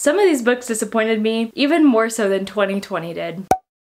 Some of these books disappointed me even more so than 2020 did.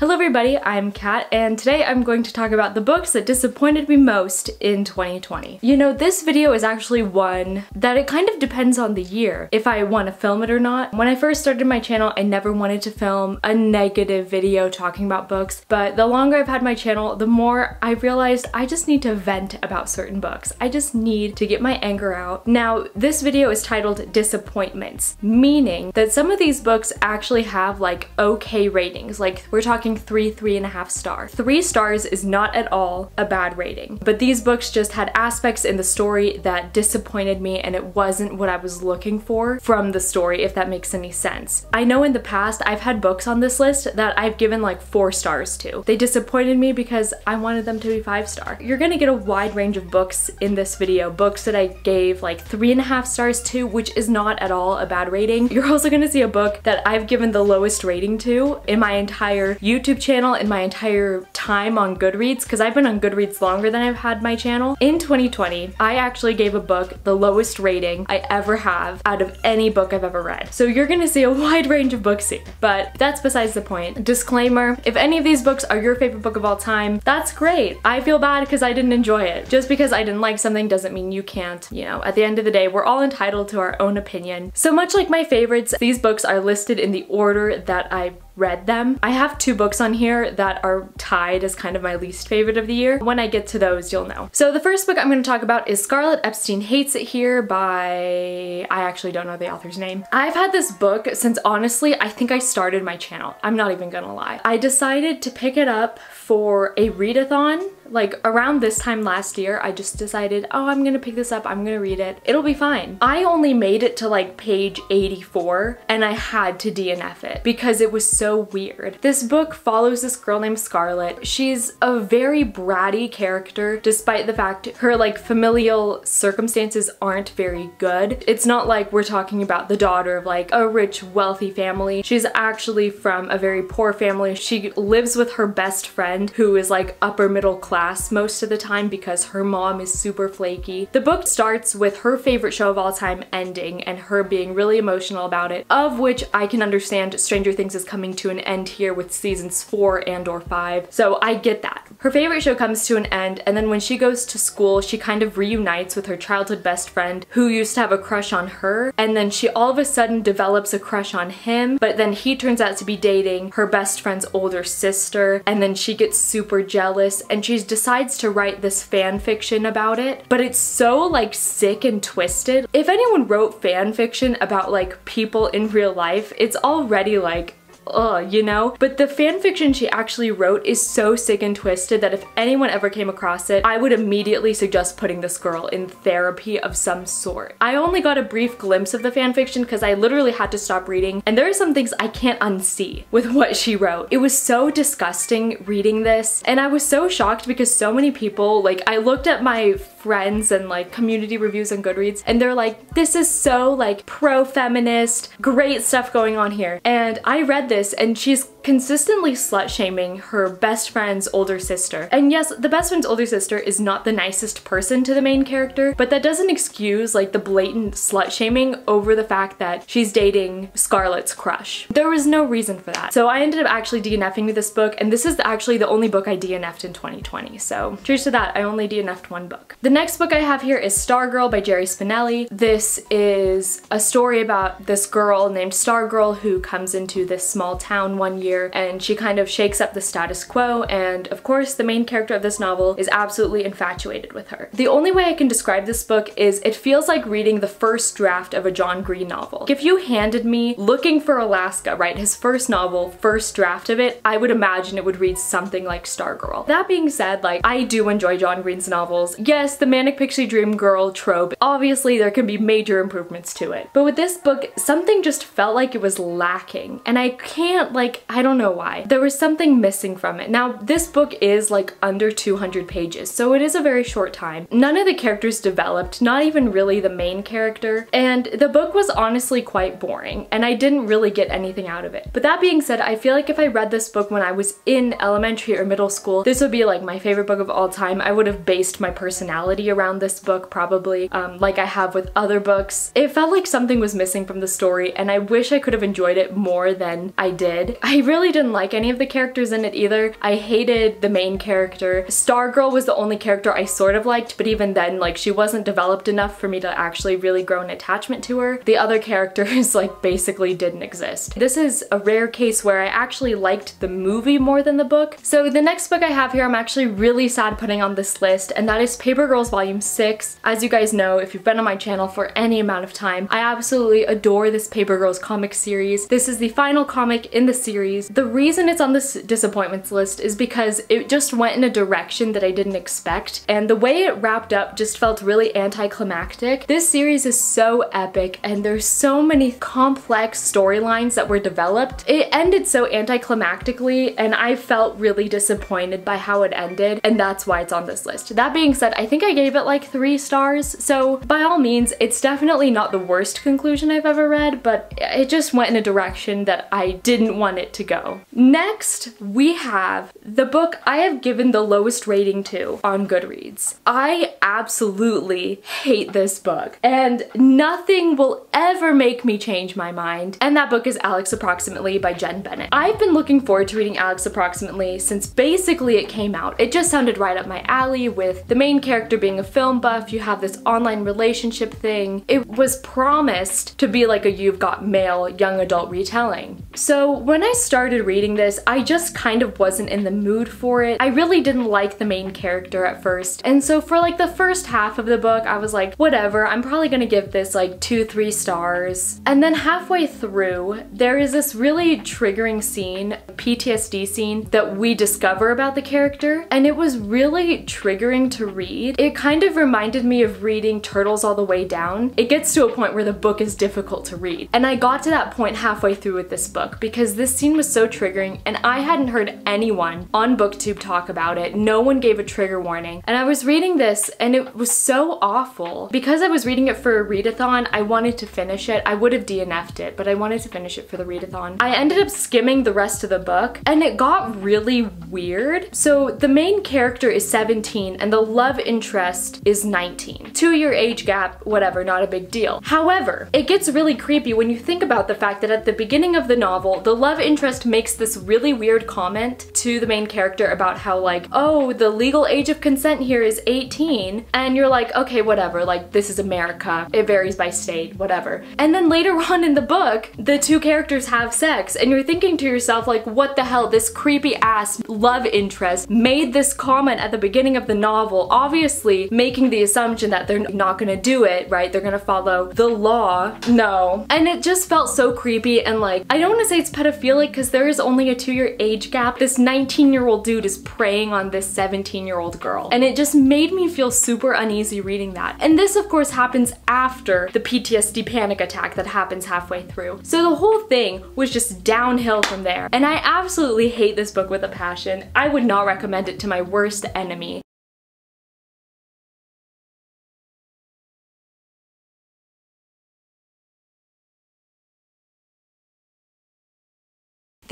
Hello everybody, I'm Kat, and today I'm going to talk about the books that disappointed me most in 2020. You know, this video is actually one that it kind of depends on the year, if I want to film it or not. When I first started my channel, I never wanted to film a negative video talking about books, but the longer I've had my channel, the more I realized I just need to vent about certain books. I just need to get my anger out. Now, this video is titled Disappointments, meaning that some of these books actually have like okay ratings, like we're talking three, three and a half star. Three stars is not at all a bad rating, but these books just had aspects in the story that disappointed me and it wasn't what I was looking for from the story, if that makes any sense. I know in the past I've had books on this list that I've given like four stars to. They disappointed me because I wanted them to be five star. You're gonna get a wide range of books in this video, books that I gave like three and a half stars to, which is not at all a bad rating. You're also gonna see a book that I've given the lowest rating to in my entire YouTube channel in my entire time on Goodreads, because I've been on Goodreads longer than I've had my channel. In 2020, I actually gave a book the lowest rating I ever have out of any book I've ever read. So you're gonna see a wide range of books here, but that's besides the point. Disclaimer, if any of these books are your favorite book of all time, that's great. I feel bad because I didn't enjoy it. Just because I didn't like something doesn't mean you can't, you know, at the end of the day, we're all entitled to our own opinion. So much like my favorites, these books are listed in the order that I read them. I have two books on here that are tied as kind of my least favorite of the year. When I get to those, you'll know. So the first book I'm going to talk about is Scarlett Epstein Hates It Here by... I actually don't know the author's name. I've had this book since honestly, I think I started my channel. I'm not even gonna lie. I decided to pick it up for a readathon like around this time last year, I just decided, oh, I'm gonna pick this up, I'm gonna read it. It'll be fine. I only made it to like page 84 and I had to DNF it because it was so weird. This book follows this girl named Scarlett. She's a very bratty character despite the fact her like familial circumstances aren't very good. It's not like we're talking about the daughter of like a rich wealthy family. She's actually from a very poor family. She lives with her best friend who is like upper middle class most of the time because her mom is super flaky. The book starts with her favorite show of all time ending and her being really emotional about it, of which I can understand Stranger Things is coming to an end here with seasons 4 and or 5, so I get that. Her favorite show comes to an end and then when she goes to school she kind of reunites with her childhood best friend who used to have a crush on her and then she all of a sudden develops a crush on him but then he turns out to be dating her best friend's older sister and then she gets super jealous and she decides to write this fan fiction about it, but it's so like sick and twisted. If anyone wrote fan fiction about like people in real life, it's already like ugh, you know? But the fan fiction she actually wrote is so sick and twisted that if anyone ever came across it, I would immediately suggest putting this girl in therapy of some sort. I only got a brief glimpse of the fan fiction because I literally had to stop reading and there are some things I can't unsee with what she wrote. It was so disgusting reading this and I was so shocked because so many people, like I looked at my friends and like community reviews on Goodreads and they're like, this is so like pro-feminist, great stuff going on here. And I read this and she's consistently slut shaming her best friend's older sister. And yes, the best friend's older sister is not the nicest person to the main character, but that doesn't excuse like the blatant slut shaming over the fact that she's dating Scarlett's crush. There was no reason for that. So I ended up actually DNFing this book and this is actually the only book I DNF'd in 2020. So cheers to that, I only DNF'd one book. The next book I have here is Stargirl by Jerry Spinelli. This is a story about this girl named Stargirl who comes into this small town one year year and she kind of shakes up the status quo and of course the main character of this novel is absolutely infatuated with her. The only way I can describe this book is it feels like reading the first draft of a John Green novel. If you handed me Looking for Alaska, right, his first novel, first draft of it, I would imagine it would read something like Stargirl. That being said, like, I do enjoy John Green's novels. Yes, the Manic Pixie Dream Girl trope, obviously there can be major improvements to it. But with this book, something just felt like it was lacking, and I can't, like, I don't know why. There was something missing from it. Now, this book is like under 200 pages, so it is a very short time. None of the characters developed, not even really the main character, and the book was honestly quite boring, and I didn't really get anything out of it. But that being said, I feel like if I read this book when I was in elementary or middle school, this would be like my favorite book of all time. I would have based my personality around this book probably, um, like I have with other books. It felt like something was missing from the story, and I wish I could have enjoyed it more than I did. I really didn't like any of the characters in it either. I hated the main character. Stargirl was the only character I sort of liked, but even then, like, she wasn't developed enough for me to actually really grow an attachment to her. The other characters, like, basically didn't exist. This is a rare case where I actually liked the movie more than the book. So the next book I have here I'm actually really sad putting on this list, and that is Paper Girls Volume 6. As you guys know, if you've been on my channel for any amount of time, I absolutely adore this Paper Girls comic series. This is the final comic in the series. The reason it's on this disappointments list is because it just went in a direction that I didn't expect, and the way it wrapped up just felt really anticlimactic. This series is so epic, and there's so many complex storylines that were developed. It ended so anticlimactically, and I felt really disappointed by how it ended, and that's why it's on this list. That being said, I think I gave it like three stars, so by all means, it's definitely not the worst conclusion I've ever read, but it just went in a direction that I didn't want it to go. Next, we have the book I have given the lowest rating to on Goodreads. I absolutely hate this book, and nothing will ever make me change my mind, and that book is Alex Approximately by Jenn Bennett. I've been looking forward to reading Alex Approximately since basically it came out. It just sounded right up my alley with the main character being a film buff, you have this online relationship thing. It was promised to be like a You've Got Mail young adult retelling. So when I started reading this, I just kind of wasn't in the mood for it. I really didn't like the main character at first. And so for like the first half of the book, I was like, whatever, I'm probably gonna give this like two, three stars. And then halfway through, there is this really triggering scene, PTSD scene, that we discover about the character. And it was really triggering to read. It kind of reminded me of reading Turtles All the Way Down. It gets to a point where the book is difficult to read. And I got to that point halfway through with this book because this scene was so triggering and I hadn't heard anyone on booktube talk about it. No one gave a trigger warning. And I was reading this and it was so awful. Because I was reading it for a readathon, I wanted to finish it. I would have DNF'd it, but I wanted to finish it for the readathon. I ended up skimming the rest of the book and it got really weird. So the main character is 17 and the love interest is 19. Two year age gap, whatever, not a big deal. However, it gets really creepy when you think about the fact that at the beginning of the novel, the love interest makes this really weird comment to the main character about how like, oh, the legal age of consent here is 18. And you're like, okay, whatever, like this is America. It varies by state, whatever. And then later on in the book, the two characters have sex and you're thinking to yourself like, what the hell, this creepy ass love interest made this comment at the beginning of the novel, obviously making the assumption that they're not gonna do it, right? They're gonna follow the law. No. And it just felt so creepy and like, I don't wanna say it's pedophilic because there is only a two year age gap. This 19 year old dude is preying on this 17 year old girl. And it just made me feel super uneasy reading that. And this of course happens after the PTSD panic attack that happens halfway through. So the whole thing was just downhill from there. And I absolutely hate this book with a passion. I would not recommend it to my worst enemy.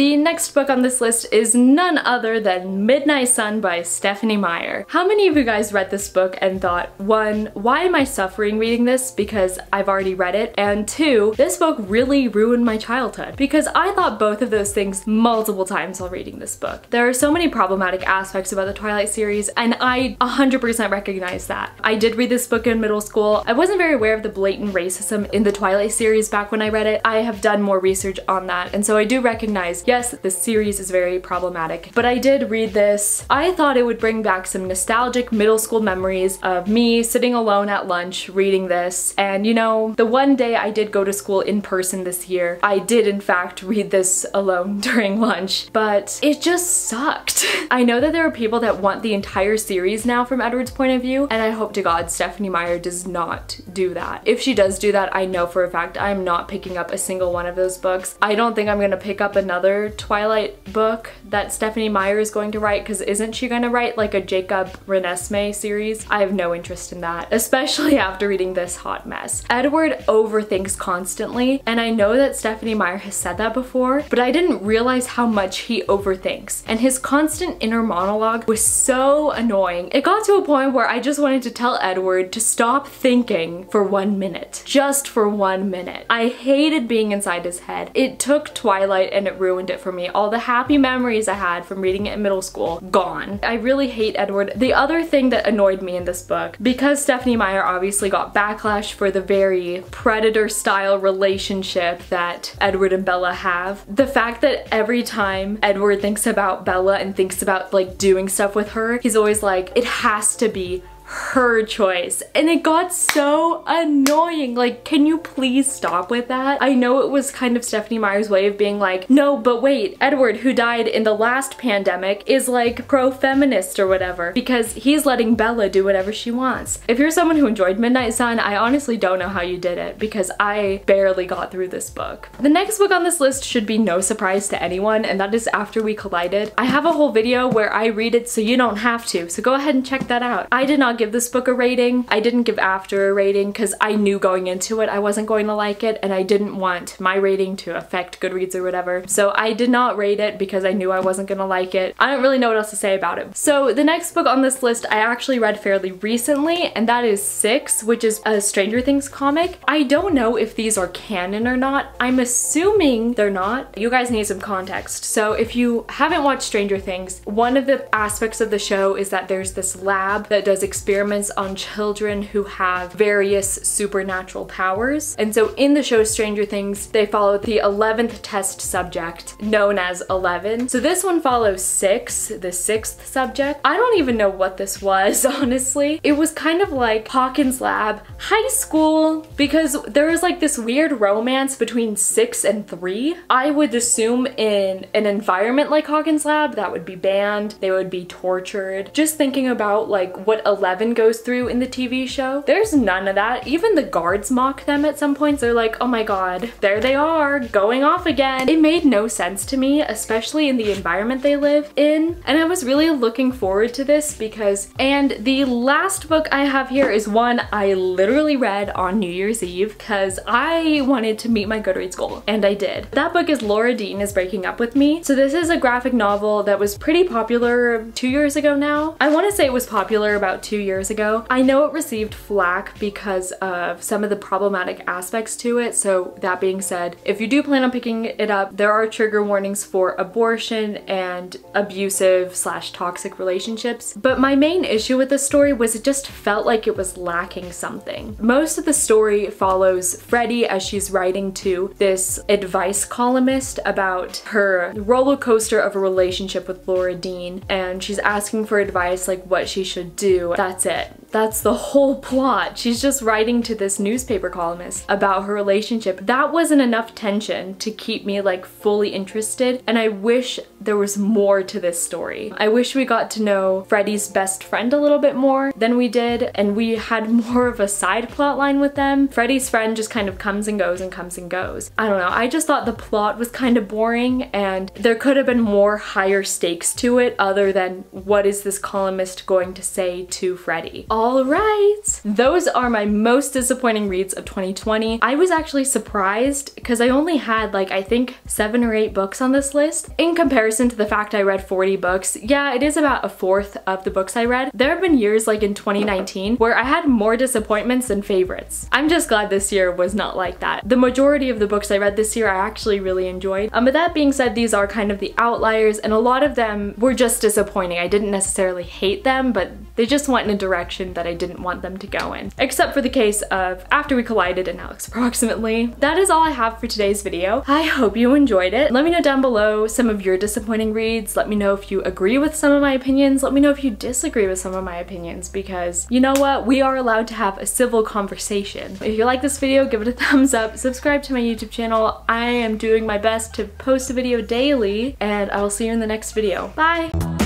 The next book on this list is none other than Midnight Sun by Stephenie Meyer. How many of you guys read this book and thought, one, why am I suffering reading this because I've already read it? And two, this book really ruined my childhood because I thought both of those things multiple times while reading this book. There are so many problematic aspects about the Twilight series and I 100% recognize that. I did read this book in middle school. I wasn't very aware of the blatant racism in the Twilight series back when I read it. I have done more research on that and so I do recognize Yes, the series is very problematic, but I did read this. I thought it would bring back some nostalgic middle school memories of me sitting alone at lunch reading this. And you know, the one day I did go to school in person this year, I did in fact read this alone during lunch, but it just sucked. I know that there are people that want the entire series now from Edward's point of view, and I hope to God Stephenie Meyer does not do that. If she does do that, I know for a fact I'm not picking up a single one of those books. I don't think I'm gonna pick up another Twilight book that Stephenie Meyer is going to write because isn't she going to write like a Jacob Renesmee series? I have no interest in that, especially after reading this hot mess. Edward overthinks constantly and I know that Stephenie Meyer has said that before, but I didn't realize how much he overthinks and his constant inner monologue was so annoying. It got to a point where I just wanted to tell Edward to stop thinking for one minute. Just for one minute. I hated being inside his head. It took Twilight and it ruined it for me. All the happy memories I had from reading it in middle school, gone. I really hate Edward. The other thing that annoyed me in this book, because Stephenie Meyer obviously got backlash for the very predator style relationship that Edward and Bella have, the fact that every time Edward thinks about Bella and thinks about like doing stuff with her, he's always like, it has to be her choice. And it got so annoying. Like can you please stop with that? I know it was kind of Stephenie Meyer's way of being like no but wait Edward who died in the last pandemic is like pro-feminist or whatever because he's letting Bella do whatever she wants. If you're someone who enjoyed Midnight Sun I honestly don't know how you did it because I barely got through this book. The next book on this list should be no surprise to anyone and that is After We Collided. I have a whole video where I read it so you don't have to. So go ahead and check that out. I did not give this book a rating. I didn't give After a rating because I knew going into it I wasn't going to like it and I didn't want my rating to affect Goodreads or whatever. So I did not rate it because I knew I wasn't going to like it. I don't really know what else to say about it. So the next book on this list I actually read fairly recently and that is Six, which is a Stranger Things comic. I don't know if these are canon or not. I'm assuming they're not. You guys need some context. So if you haven't watched Stranger Things, one of the aspects of the show is that there's this lab that does experiments experiments on children who have various supernatural powers. And so in the show Stranger Things, they follow the 11th test subject known as 11. So this one follows six, the sixth subject. I don't even know what this was, honestly. It was kind of like Hawkins Lab, high school, because there was like this weird romance between six and three. I would assume in an environment like Hawkins Lab, that would be banned, they would be tortured. Just thinking about like what 11 Eleven goes through in the TV show. There's none of that. Even the guards mock them at some points. They're like, oh my god, there they are, going off again. It made no sense to me, especially in the environment they live in. And I was really looking forward to this because, and the last book I have here is one I literally read on New Year's Eve because I wanted to meet my Goodreads goal, and I did. That book is Laura Dean is Breaking Up With Me. So this is a graphic novel that was pretty popular two years ago now. I want to say it was popular about two years ago. I know it received flack because of some of the problematic aspects to it, so that being said, if you do plan on picking it up, there are trigger warnings for abortion and abusive slash toxic relationships. But my main issue with this story was it just felt like it was lacking something. Most of the story follows Freddie as she's writing to this advice columnist about her roller coaster of a relationship with Laura Dean and she's asking for advice like what she should do. That's it. That's the whole plot. She's just writing to this newspaper columnist about her relationship. That wasn't enough tension to keep me like fully interested and I wish there was more to this story. I wish we got to know Freddie's best friend a little bit more than we did and we had more of a side plot line with them. Freddie's friend just kind of comes and goes and comes and goes. I don't know, I just thought the plot was kind of boring and there could have been more higher stakes to it other than what is this columnist going to say to Freddie. All right, those are my most disappointing reads of 2020. I was actually surprised because I only had like, I think seven or eight books on this list. In comparison to the fact I read 40 books, yeah, it is about a fourth of the books I read. There have been years like in 2019 where I had more disappointments than favorites. I'm just glad this year was not like that. The majority of the books I read this year I actually really enjoyed. Um, but that being said, these are kind of the outliers and a lot of them were just disappointing. I didn't necessarily hate them, but they just went in a direction direction that I didn't want them to go in. Except for the case of After We Collided and Alex Approximately. That is all I have for today's video. I hope you enjoyed it. Let me know down below some of your disappointing reads. Let me know if you agree with some of my opinions. Let me know if you disagree with some of my opinions because you know what? We are allowed to have a civil conversation. If you like this video, give it a thumbs up. Subscribe to my YouTube channel. I am doing my best to post a video daily and I will see you in the next video. Bye!